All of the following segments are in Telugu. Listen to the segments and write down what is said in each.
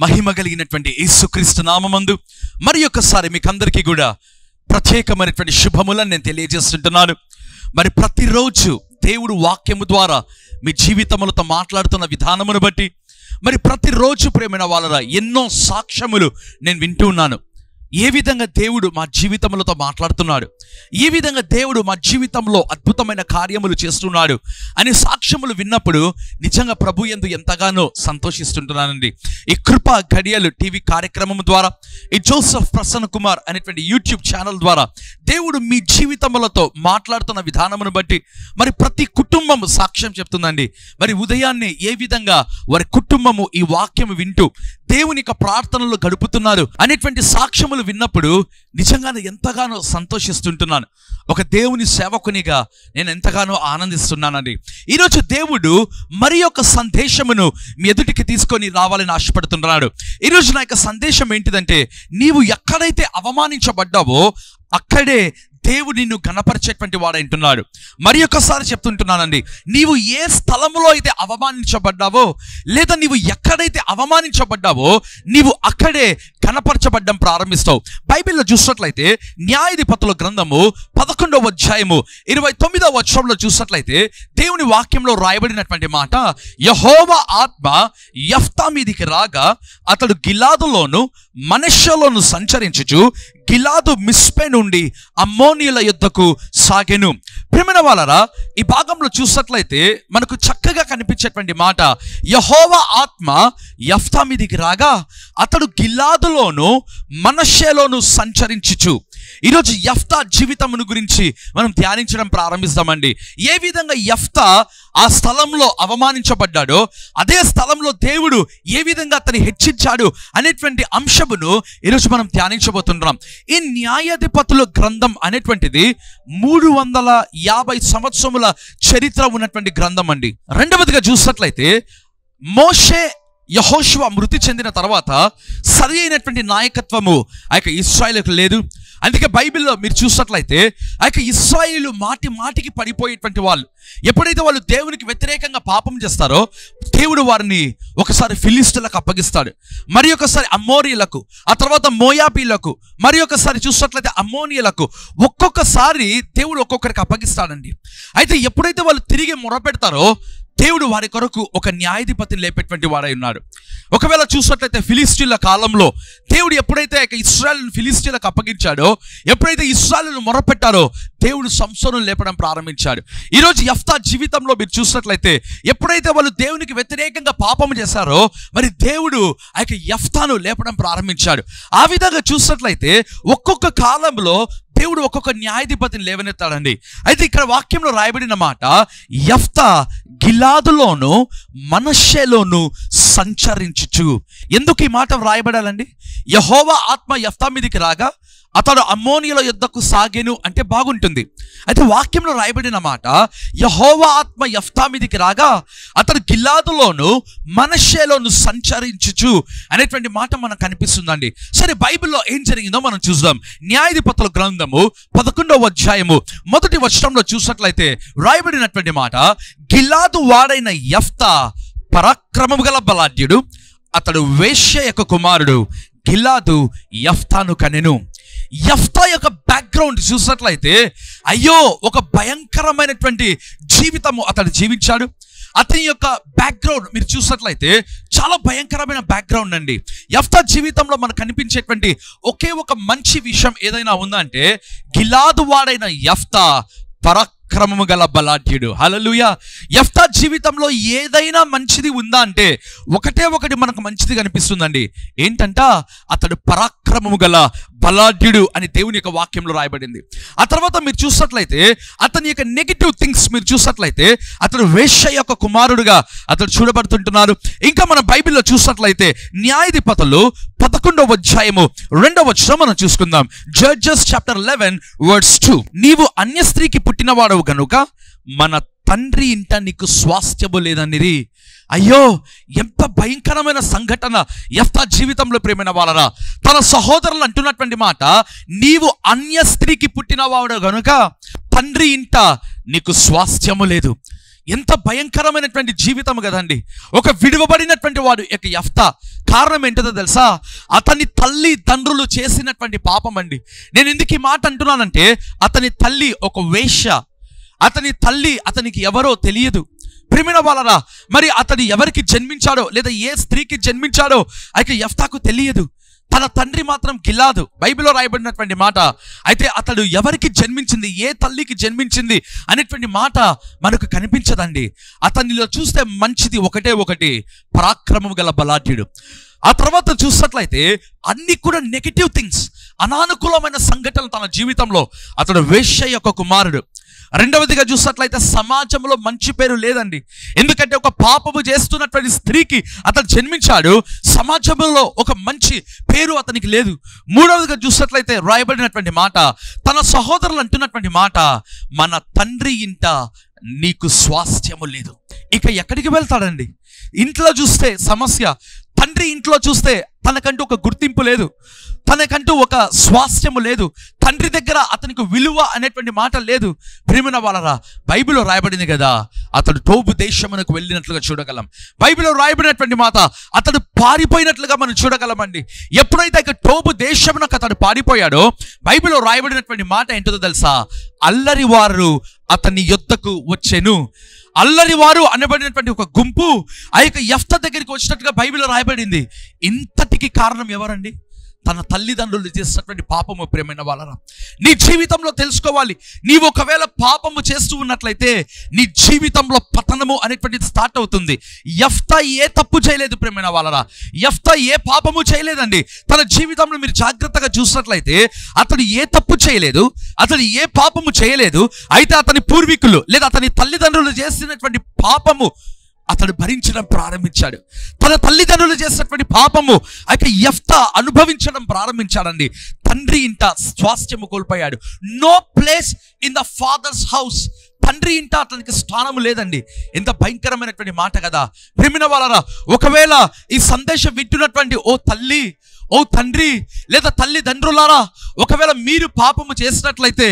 మహిమ కలిగినటువంటి యేసుక్రీస్తు నామందు మరి ఒక్కసారి మీకందరికీ కూడా ప్రత్యేకమైనటువంటి శుభములను నేను తెలియజేస్తుంటున్నాను. మరి ప్రతిరోజు దేవుడు వాక్యము ద్వారా మీ జీవితములతో మాట్లాడుతున్న విధానమును బట్టి మరి ప్రతిరోజు ప్రేమైన వాళ్ళ ఎన్నో సాక్ష్యములు నేను వింటూ ఉన్నాను. ఏ విధంగా దేవుడు మా జీవితములతో మాట్లాడుతున్నాడు? ఏ విధంగా దేవుడు మా జీవితంలో అద్భుతమైన కార్యములు చేస్తున్నాడు? అనే సాక్ష్యములు విన్నప్పుడు నిజంగా ప్రభు ఎందు ఎంతగానో సంతోషిస్తుంటున్నానండి. ఈ కృప గడియలు టీవీ కార్యక్రమం ద్వారా ఈ జోసఫ్ ప్రసన్న కుమార్ అనేటువంటి యూట్యూబ్ ఛానల్ ద్వారా దేవుడు మీ జీవితములతో మాట్లాడుతున్న విధానమును బట్టి మరి ప్రతి కుటుంబం సాక్ష్యం చెప్తుందండి. మరి ఉదయాన్నే ఏ విధంగా వారి కుటుంబము ఈ వాక్యము వింటూ దేవుని యొక్క ప్రార్థనలు గడుపుతున్నారు అనేటువంటి సాక్ష్యములు విన్నప్పుడు నిజంగానే ఎంతగానో సంతోషిస్తుంటున్నాను. ఒక దేవుని సేవకునిగా నేను ఎంతగానో ఆనందిస్తున్నానండి. ఈరోజు దేవుడు మరి ఒక సందేశమును మీ ఎదుటికి తీసుకొని రావాలని ఆశపడుతున్నాడు. ఈరోజు నా యొక్క సందేశం ఏంటిదంటే నీవు ఎక్కడైతే అవమానించబడ్డావో అక్కడే దేవుడు నిన్ను గణపరిచేటువంటి వాడంటున్నాడు మరి ఒకసారి చెప్తుంటున్నానండి. నీవు ఏ స్థలంలో అయితే అవమానించబడ్డావో లేదా నీవు ఎక్కడైతే అవమానించబడ్డావో నీవు అక్కడే కనపరచబడ్డం ప్రారంభిస్తావు. బైబిల్లో చూసినట్లయితే న్యాయాధిపతుల గ్రంథము పదకొండవ అధ్యాయము ఇరవై తొమ్మిదవ వర్షంలో చూసినట్లయితే దేవుని వాక్యంలో రాయబడినటువంటి మాట యహోవ ఆత్మ యఫ్తా మీదికి రాగా అతడు గిలాదులోను మనుష్యలోను సంచరించుచు గిలాదు మిస్పే నుండి అమ్మోనియుల యుద్ధకు సాగెను. ప్రిమిన వాళ్ళరా ఈ భాగంలో చూసినట్లయితే మనకు చక్కగా కనిపించేటువంటి మాట యహోవ ఆత్మ యఫ్తా మీదికి రాగా అతడు గిలాదులోను మనషేలోను సంచరించుచు. ఈరోజు యఫ్తా జీవితమును గురించి మనం ధ్యానించడం ప్రారంభిస్తామండి. ఏ విధంగా యఫ్తా ఆ స్థలంలో అవమానించబడ్డాడో అదే స్థలంలో దేవుడు ఏ విధంగా అతని హెచ్చించాడు అనేటువంటి అంశమును ఈరోజు మనం ధ్యానించబోతున్నాం. ఈ న్యాయాధిపతుల గ్రంథం అనేటువంటిది మూడు వందల యాభై సంవత్సరముల చరిత్ర ఉన్నటువంటి గ్రంథం అండి రెండవదిగా చూసినట్లయితే మోషే యహోష్వా మృతి చెందిన తర్వాత సరి అయినటువంటి నాయకత్వము ఆ యొక్క ఇస్రాయిల్కు లేదు. అందుకే బైబిల్లో మీరు చూసినట్లయితే ఆ యొక్క ఇస్రాయిలు మాటి మాటికి పడిపోయేటువంటి వాళ్ళు ఎప్పుడైతే వాళ్ళు దేవునికి వ్యతిరేకంగా పాపం చేస్తారో దేవుడు వారిని ఒకసారి ఫిలిస్టులకు అప్పగిస్తాడు. మరి ఒకసారి అమ్మోరియలకు ఆ తర్వాత మోయాబీలకు మరి ఒకసారి చూసినట్లయితే అమ్మోనియలకు ఒక్కొక్కసారి దేవుడు ఒక్కొక్కరికి అప్పగిస్తాడండి. అయితే ఎప్పుడైతే వాళ్ళు తిరిగి మొరపెడతారో దేవుడు వారి కొరకు ఒక న్యాయాధిపతిని లేపేటువంటి వారై ఉన్నారు. ఒకవేళ చూసినట్లయితే ఫిలిస్టీన్ల కాలంలో దేవుడు ఎప్పుడైతే ఇస్రాయల్ని ఫిలిస్టీన్లకు అప్పగించాడో ఎప్పుడైతే ఇస్రాయల్ను మొరపెట్టారో దేవుడు సంసోను లేపడం ప్రారంభించాడు. ఈరోజు యఫ్తా జీవితంలో మీరు చూసినట్లయితే ఎప్పుడైతే వాళ్ళు దేవునికి వ్యతిరేకంగా పాపం చేశారో మరి దేవుడు ఆ యొక్క యఫ్తాను లేపడం ప్రారంభించాడు. ఆ విధంగా చూసినట్లయితే ఒక్కొక్క కాలంలో దేవుడు ఒక్కొక్క న్యాయాధిపతిని లేవనెత్తాడండి. అయితే ఇక్కడ వాక్యంలో రాయబడిన మాట యఫ్తా గిలాదులోను మనషేలోను సంచరించుచు. ఎందుకు ఈ మాట వ్రాయబడాలండి యహోవా ఆత్మ యఫ్తా మీదికి రాగా అతడు అమ్మోనియల యుద్ధకు సాగెను అంటే బాగుంటుంది. అయితే వాక్యంలో రాయబడిన మాట యహోవా ఆత్మ యఫ్తా మీదికి రాగా అతడు గిల్లాదులోను మనషేలోను సంచరించుచు అనేటువంటి మాట మనకు కనిపిస్తుందండి సరే బైబిల్లో ఏం జరిగిందో మనం చూద్దాం. న్యాయాధిపతుల గ్రంథము పదకొండవ అధ్యాయము మొదటి వచనంలో చూసినట్లయితే రాయబడినటువంటి మాట గిల్లాదు వాడైన యఫ్తా పరాక్రమము గల బలాఢ్యుడు అతడు వేశ్య యొక్క కుమారుడు గిల్లాదు యఫ్తాను కనెను. యఫ్తా యొక్క బ్యాక్గ్రౌండ్ చూసినట్లయితే అయ్యో ఒక భయంకరమైనటువంటి జీవితము అతడు జీవించాడు. అతని యొక్క బ్యాక్గ్రౌండ్ మీరు చూసినట్లయితే చాలా భయంకరమైన బ్యాక్గ్రౌండ్ అండి. యఫ్తా జీవితంలో మనకు కనిపించేటువంటి ఒకే ఒక మంచి విషయం ఏదైనా ఉందంటే గిలాదు వాడైన యఫ్తా పరాక్రమము గల బలాఢ్యుడు. హలలుయ యఫ్తా జీవితంలో ఏదైనా మంచిది ఉందా అంటే ఒకటే ఒకటి మనకు మంచిది కనిపిస్తుందండి. ఏంటంట అతడు పరాక్రమము గల బలాఢ్యుడు అని దేవుని యొక్క వాక్యంలో రాయబడింది. ఆ తర్వాత మీరు చూసినట్లయితే అతని యొక్క నెగిటివ్ థింగ్స్ మీరు చూసినట్లయితే అతడు వేశ్య యొక్క కుమారుడుగా అతడు చూడబడుతుంటున్నారు ఇంకా మన బైబిల్లో చూసినట్లయితే న్యాయాధిపతులు పదకొండవ అధ్యాయము రెండవ వచ్చిన మనం చూసుకుందాం. Judges chapter eleven words two నీవు అన్య స్త్రీకి పుట్టినవాడవు గనుక మన తండ్రి ఇంట నీకు స్వాస్థ్యము లేదనిది అయ్యో ఎంత భయంకరమైన సంఘటన. ఎఫ్తా జీవితంలో ప్రేమైన వాళ్ళరా తన సహోదరులు అంటున్నటువంటి మాట నీవు అన్య స్త్రీకి పుట్టినవాడు గనుక తండ్రి ఇంట నీకు స్వాస్థ్యము లేదు. ఎంత భయంకరమైనటువంటి జీవితం కదండి. ఒక విడువబడినటువంటి వాడు యొక్క యఫ్త. కారణం ఏంటో తెలుసా? అతని తల్లి తండ్రులు చేసినటువంటి పాపం అండి. నేను ఎందుకు ఈ మాట అంటున్నానంటే అతని తల్లి ఒక వేష్య అతని తల్లి అతనికి ఎవరో తెలియదు. ప్రిమిన వాళ్ళరా? మరి అతడు ఎవరికి జన్మించాడో లేదా ఏ స్త్రీకి జన్మించాడో అయితే ఎఫ్తాకు తెలియదు. తన తండ్రి మాత్రం గిలాదు బైబిల్లో రాయబడినటువంటి మాట అయితే అతడు ఎవరికి జన్మించింది? ఏ తల్లికి జన్మించింది? అనేటువంటి మాట మనకు కనిపించదండి. అతనిలో చూస్తే మంచిది ఒకటే ఒకటి పరాక్రమం గల బలాఢ్యుడు. ఆ తర్వాత చూసినట్లయితే అన్ని కూడా నెగిటివ్ థింగ్స్ అనానుకూలమైన సంఘటనలు తన జీవితంలో. అతడు వేశ్య యొక్క కుమారుడు. రెండవదిగా చూసినట్లయితే సమాజంలో మంచి పేరు లేదండి. ఎందుకంటే ఒక పాపము చేస్తున్నటువంటి స్త్రీకి అతను జన్మించాడు. సమాజంలో ఒక మంచి పేరు అతనికి లేదు. మూడవదిగా చూసినట్లయితే రాయబడినటువంటి మాట తన సహోదరులు అంటున్నటువంటి మాట మన తండ్రి ఇంట నీకు స్వాస్థ్యము లేదు. ఇక ఎక్కడికి వెళ్తాడండి? ఇంట్లో చూస్తే సమస్య తండ్రి ఇంట్లో చూస్తే తనకంటూ ఒక గుర్తింపు లేదు. తనకంటూ ఒక స్వాస్థ్యము లేదు. తండ్రి దగ్గర అతనికి విలువ అనేటువంటి మాట లేదు. ప్రేమిన వాళ్ళరా బైబిల్లో రాయబడింది కదా అతడు టోబు దేశమునకు వెళ్ళినట్లుగా చూడగలం. బైబిల్లో రాయబడినటువంటి మాట అతడు పారిపోయినట్లుగా మనం చూడగలమండి. ఎప్పుడైతే ఇక టోబు దేశమునకు అతడు పారిపోయాడో బైబిల్లో రాయబడినటువంటి మాట ఏంటో తెలుసా? అల్లరి వారు అతని యొద్దకు వచ్చెను. అల్లరి వారు అనబడినటువంటి ఒక గుంపు ఆ యొక్క ఎఫ్త దగ్గరికి వచ్చినట్టుగా బైబిల్లో రాయబడింది. ఇంతటికి కారణం ఎవరండి? తన తల్లిదండ్రులు చేసినటువంటి పాపము ప్రేమైన వాళ్ళరా. నీ జీవితంలో తెలుసుకోవాలి. నీవు ఒకవేళ పాపము చేస్తూ ఉన్నట్లయితే నీ జీవితంలో పతనము అనేటువంటిది స్టార్ట్ అవుతుంది. యఫ్తా ఏ తప్పు చేయలేదు ప్రేమైన వాళ్ళరా. ఎఫ్త ఏ పాపము చేయలేదండి. తన జీవితంలో మీరు జాగ్రత్తగా చూసినట్లయితే అతడు ఏ తప్పు చేయలేదు అతడు ఏ పాపము చేయలేదు అయితే అతని పూర్వీకులు లేదా అతని తల్లిదండ్రులు చేసినటువంటి పాపము అతడు భరించడం ప్రారంభించాడు. తన తల్లిదండ్రులు చేసినటువంటి పాపము అయితే ఎఫ్త అనుభవించడం ప్రారంభించాడండి. తండ్రి ఇంట స్వాస్థ్యము కోల్పోయాడు. No place in the father's house తండ్రి ఇంట అతనికి స్థానము లేదండి. ఎంత భయంకరమైనటువంటి మాట కదా. ప్రేమిన వాళ్ళరా ఒకవేళ ఈ సందేశం వింటున్నటువంటి ఓ తల్లి ఓ తండ్రి లేదా తల్లిదండ్రులారా ఒకవేళ మీరు పాపము చేసినట్లయితే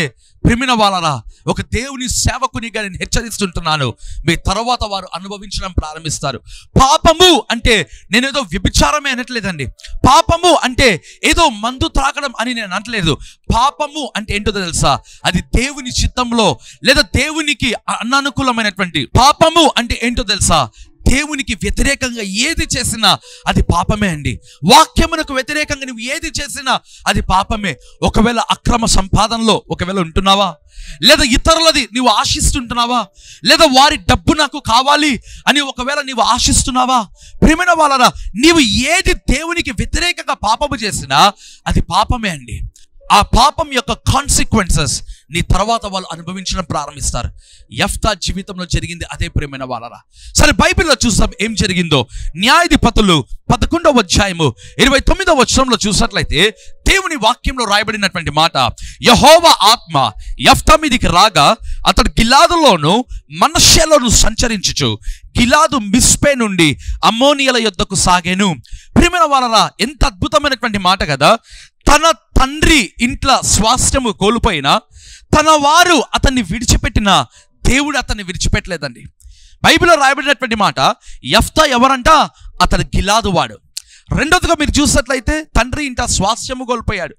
ప్రిమిన వాళ్ళరా ఒక దేవుని సేవకునిగా నేను హెచ్చరిస్తుంటున్నాను. మీ తర్వాత వారు అనుభవించడం ప్రారంభిస్తారు. పాపము అంటే నేనేదో వ్యభిచారమే అనట్లేదండి. పాపము అంటే ఏదో మందు త్రాగడం అని నేను అనట్లేదు. పాపము అంటే ఏంటో తెలుసా? అది దేవుని చిత్తంలో లేదా దేవునికి అననుకూలమైనటువంటి పాపము అంటే ఏంటో తెలుసా? దేవునికి వ్యతిరేకంగా ఏది చేసినా అది పాపమే అండి. వాక్యమునకు వ్యతిరేకంగా నువ్వు ఏది చేసినా అది పాపమే. ఒకవేళ అక్రమ సంపాదనలో ఒకవేళ ఉంటున్నావా? లేదా ఇతరులది నీవు ఆశిస్తుంటున్నావా? లేదా వారి డబ్బు నాకు కావాలి అని ఒకవేళ నీవు ఆశిస్తున్నావా? ప్రేమైన వాళ్ళరా నీవు ఏది దేవునికి వ్యతిరేకంగా పాపము చేసినా అది పాపమే అండి. ఆ పాపం యొక్క కాన్సిక్వెన్సెస్ నీ తర్వాత వాళ్ళు అనుభవించడం ప్రారంభిస్తారు. ఎఫ్తా జీవితంలో జరిగింది అదే ప్రేమైన వాళ్ళరా. సరే బైబిల్లో చూస్తాం ఏం జరిగిందో. న్యాయాధిపతులు పదకొండవ అధ్యాయము ఇరవై తొమ్మిదవ వచనంలో చూసినట్లయితే దేవుని వాక్యంలో రాయబడినటువంటి మాట యహోవ ఆత్మ ఎఫ్తా మీదికి రాగా అతడు గిలాదులోను మనష్యలోను సంచరించుచు గిలాదు మిస్పే నుండి అమ్మోనియల యొద్దకు సాగేను. ప్రియమైన వాళ్ళరా ఎంత అద్భుతమైనటువంటి మాట కదా. తన తండ్రి ఇంట్లో స్వాస్థ్యము కోల్పోయినా తన వారు అతన్ని విడిచిపెట్టిన దేవుడు అతన్ని విడిచిపెట్టలేదండి. బైబిల్లో రాయబడినటువంటి మాట ఎఫ్తా ఎవరంట? అతను గిలాదు వాడు. రెండోదిగా మీరు చూసినట్లయితే తండ్రి ఇంట స్వాస్థ్యము కోల్పోయాడు.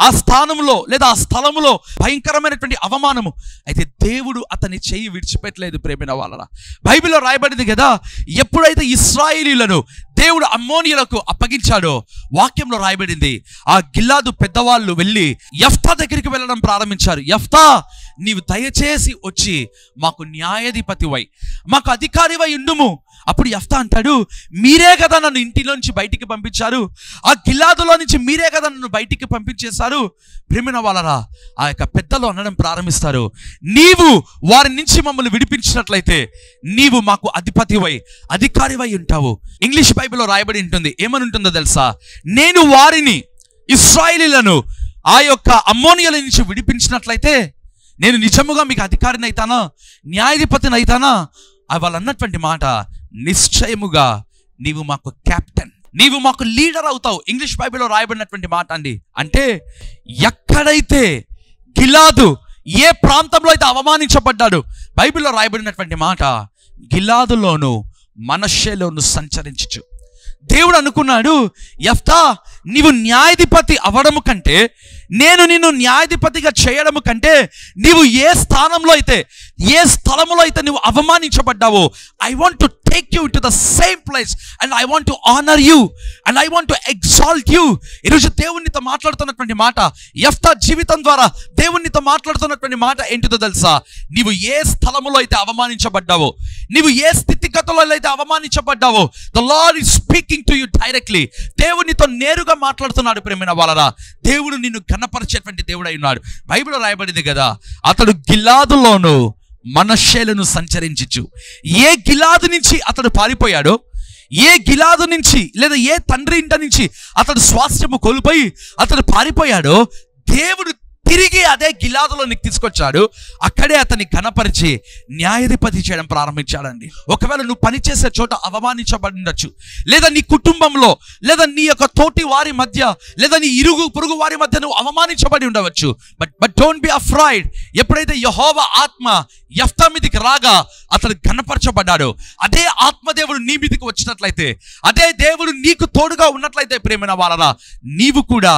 ఆ స్థానంలో లేదా ఆ స్థలంలో భయంకరమైనటువంటి అవమానము. అయితే దేవుడు అతని చెయ్యి విడిచిపెట్టలేదు ప్రేమిన వాళ్ళ బైబిల్లో రాయబడింది కదా ఎప్పుడైతే ఇస్రాయిలీలను దేవుడు అమ్మోనియలకు అప్పగించాడో వాక్యంలో రాయబడింది. ఆ గిల్లాదు పెద్దవాళ్ళు వెళ్ళి యఫ్తా దగ్గరికి వెళ్ళడం ప్రారంభించారు. యఫ్తా నీవు దయచేసి వచ్చి మాకు న్యాయాధిపతివై మాకు అధికారివై ఉండుము. అప్పుడు యఫ్తా అంటాడు మీరే కదా నన్ను ఇంటిలోంచి బయటికి పంపించారు. ఆ గిలాదులో నుంచి మీరే కదా నన్ను బయటికి పంపించేశారు. భ్రమిన వాళ్ళరా ఆ యొక్క పెద్దలు అనడం ప్రారంభిస్తారు. నీవు వారి నుంచి మమ్మల్ని విడిపించినట్లయితే నీవు మాకు అధిపతివై అధికారివై ఉంటావు. ఇంగ్లీష్ బైబిల్లో రాయబడి ఉంటుంది. ఏమని ఉంటుందో తెలుసా? నేను వారిని ఇస్రాయిలీలను ఆ యొక్క అమ్మోనియల నుంచి విడిపించినట్లయితే నేను నిజముగా మీకు అధికారిని అవుతానా న్యాయాధిపతిని అవుతానా వాళ్ళు అన్నటువంటి మాట నిశ్చయముగా నీవు మాకు కెప్టెన్ నీవు మాకు లీడర్ అవుతావు. ఇంగ్లీష్ బైబిల్లో రాయబడినటువంటి మాట అండి. అంటే ఎక్కడైతే గిలాదు ఏ ప్రాంతంలో అయితే అవమానించబడ్డాడు బైబిల్లో రాయబడినటువంటి మాట గిలాదులోను మనషేలోను సంచరించచ్చు దేవుడు అనుకున్నాడు ఎఫ్తా నీవు న్యాయాధిపతి అవడము కంటే నేను నిన్ను న్యాయాధిపతిగా చేయడము కంటే నీవు ఏ స్థానంలో అయితే ఏ స్థలంలో అయితే నువ్వు అవమానించబడ్డావో I want to take you to the same place and I want to honour you and I want to exalt you ఈరోజు దేవునితో మాట్లాడుతున్నటువంటి మాట యఫ్తా జీవితం ద్వారా దేవునితో మాట్లాడుతున్నటువంటి మాట ఏంటిదో తెలుసా? నీవు ఏ స్థలములో అయితే అవమానించబడ్డావో నీవు ఏ స్థితిగతులలో అయితే అవమానించబడ్డావో the Lord is speaking to you directly దేవునితో నేరుగా మాట్లాడుతున్నాడు ప్రేమైన వాళ్ళరా. దేవుడు నిన్ను కనపరిచేటువంటి దేవుడై ఉన్నాడు. బైబిల్ రాయబడింది కదా అతడు గిల్లాదులోను మనషేలను సంచరించచ్చు ఏ గిలాదు నుంచి అతడు పారిపోయాడో ఏ గిలాదు నుంచి లేదా ఏ తండ్రి ఇంట నుంచి అతడు స్వాస్థ్యము కోల్పోయి అతడు పారిపోయాడో దేవుడు తిరిగి అదే గిలాదులోనికి తీసుకొచ్చాడు అక్కడే అతన్ని కనపరిచి న్యాయాధిపతి చేయడం ప్రారంభించాడండి. ఒకవేళ నువ్వు పనిచేసే చోట అవమానించబడి ఉండొచ్చు లేదా నీ కుటుంబంలో లేదా నీ యొక్క తోటి వారి మధ్య లేదా నీ ఇరుగు పొరుగు వారి మధ్య నువ్వు అవమానించబడి ఉండవచ్చు. But but don't be afraid ఎప్పుడైతే యహోవ ఆత్మ యఫ్తా మీదికి రాగా అతడు కనపరచబడ్డాడు అదే ఆత్మదేవుడు నీ మీదకి వచ్చినట్లయితే అదే దేవుడు నీకు తోడుగా ఉన్నట్లయితే ప్రేమైన వాళ్ళరా నీవు కూడా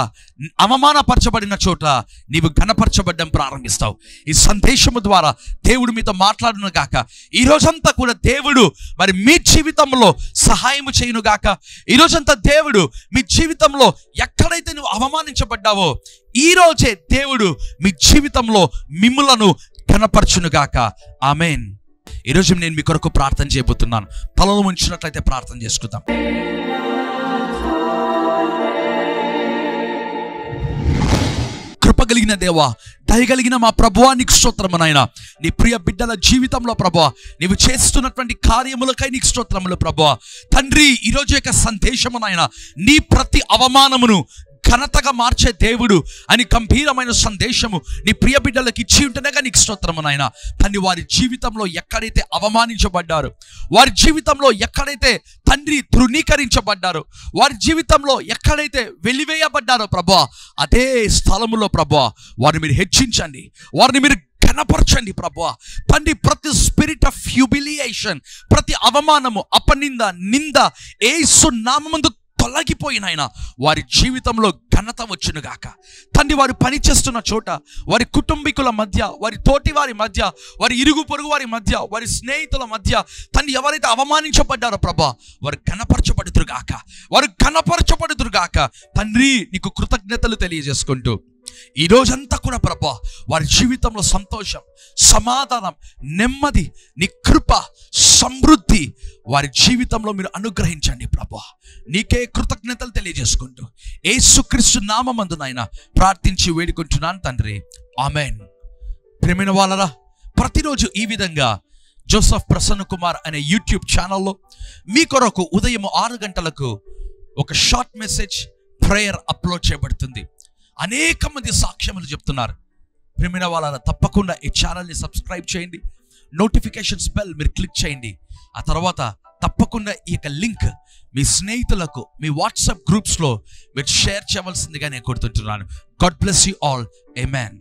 అవమానపరచబడిన చోట నీవు ఘనపరచబడ్డం ప్రారంభిస్తావు. ఈ సందేశము ద్వారా దేవుడు మీతో మాట్లాడును గాక. ఈ రోజంతా కూడా దేవుడు మరి మీ జీవితంలో సహాయము చేయును గాక. ఈ రోజంతా దేవుడు మీ జీవితంలో ఎక్కడైతే నువ్వు అవమానించబడ్డావో ఈ రోజే దేవుడు మీ జీవితంలో మిమ్ములను కనపరచును గాక. ఆమెన్. ఈరోజు నేను మీ కొరకు ప్రార్థన చేయబోతున్నాను. తలలో ఉంచినట్లయితే ప్రార్థన చేసుకుందాం. కలిగిన దేవా దయగలిగిన మా ప్రభువా నీకు స్తోత్రము నాయన. నీ ప్రియ బిడ్డల జీవితంలో ప్రభువా నీవు చేస్తున్నటువంటి కార్యములకై నీకు స్తోత్రములు ప్రభువా. తండ్రి ఈరోజు యొక్క సందేశము నాయన నీ ప్రతి అవమానమును ఘనతగా మార్చే దేవుడు అని గంభీరమైన సందేశము నీ ప్రియ బిడ్డలకు ఇచ్చి ఉంటేనేగా నీకు స్తోత్రము నాయన. తండ్రి వారి జీవితంలో ఎక్కడైతే అవమానించబడ్డారు వారి జీవితంలో ఎక్కడైతే తండ్రి తృణీకరించబడ్డారు వారి జీవితంలో ఎక్కడైతే వెలివేయబడ్డారో ప్రభా అదే స్థలములో ప్రభా వారిని మీరు హెచ్చించండి. వారిని మీరు కనపరచండి ప్రభు. తండ్రి ప్రతి స్పిరిట్ ఆఫ్ హ్యూబిలియేషన్ ప్రతి అవమానము అపనింద నింద ఏసు నామందు తొలగిపోయినాయన. వారి జీవితంలో ఘనత వచ్చును గాక తండ్రి వారు పనిచేస్తున్న చోట వారి కుటుంబీకుల మధ్య వారి తోటి వారి మధ్య వారి ఇరుగు పొరుగు వారి మధ్య వారి స్నేహితుల మధ్య తండ్రి ఎవరైతే అవమానించబడ్డారో ప్రభా వారు ఘనపరచబడుతురుగాక వారు ఘనపరచబడుతురుగాక తండ్రి నీకు కృతజ్ఞతలు తెలియజేసుకుంటూ ఈ రోజంతా కూడా ప్రభా వారి జీవితంలో సంతోషం సమాధానం నెమ్మది నీ కృప సమృద్ధి వారి జీవితంలో మీరు అనుగ్రహించండి ప్రభా. నీకే కృతజ్ఞతలు తెలియజేసుకుంటూ ఏసుక్రీస్తు నామందు ప్రార్థించి వేడుకుంటున్నాను తండ్రి. ఆమెన్. ప్రేమైన వాళ్ళరా ప్రతిరోజు ఈ విధంగా జోసఫ్ ప్రసన్న కుమార్ అనే యూట్యూబ్ ఛానల్లో మీ కొరకు ఉదయం ఆరు గంటలకు ఒక షార్ట్ మెసేజ్ ప్రేయర్ అప్లోడ్ చేయబడుతుంది. అనేక మంది సాక్ష్యములు చెప్తున్నారు. ప్రేమైన వాళ్ళ తప్పకుండా ఈ ఛానల్ని సబ్స్క్రైబ్ చేయండి. నోటిఫికేషన్ బెల్ మీరు క్లిక్ చేయండి. ఆ తర్వాత తప్పకుండా ఈ యొక్క లింక్ మీ స్నేహితులకు మీ వాట్సాప్ గ్రూప్స్లో మీరు షేర్ చేయవలసిందిగా నేను కోరుతుంటున్నాను. God bless you all. A man